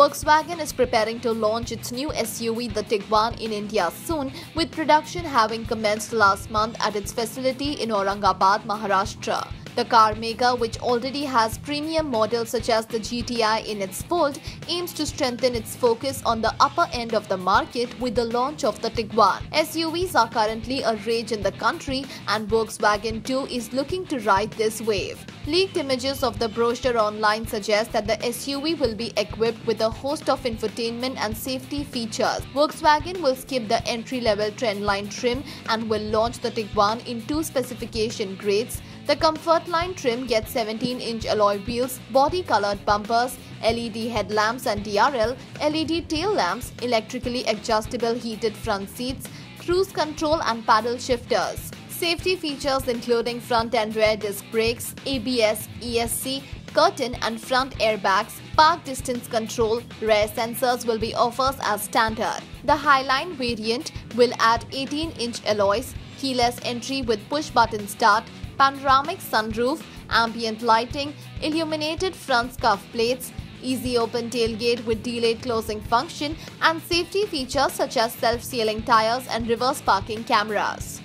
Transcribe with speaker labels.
Speaker 1: Volkswagen is preparing to launch its new SUV, the Tiguan, in India soon, with production having commenced last month at its facility in Aurangabad, Maharashtra. The car maker, which already has premium models such as the GTI in its fold, aims to strengthen its focus on the upper end of the market with the launch of the Tiguan. SUVs are currently a rage in the country and Volkswagen too is looking to ride this wave. Leaked images of the brochure online suggest that the SUV will be equipped with a host of infotainment and safety features. Volkswagen will skip the entry-level trendline trim and will launch the Tiguan in two specification grades the Comfort Line trim gets 17-inch alloy wheels, body-colored bumpers, LED headlamps and DRL, LED tail lamps, electrically adjustable heated front seats, cruise control and paddle shifters. Safety features including front and rear disc brakes, ABS, ESC, curtain and front airbags, park distance control, rear sensors will be offers as standard. The Highline variant will add 18-inch alloys, keyless entry with push-button start, panoramic sunroof, ambient lighting, illuminated front scuff plates, easy open tailgate with delayed closing function and safety features such as self-sealing tires and reverse parking cameras.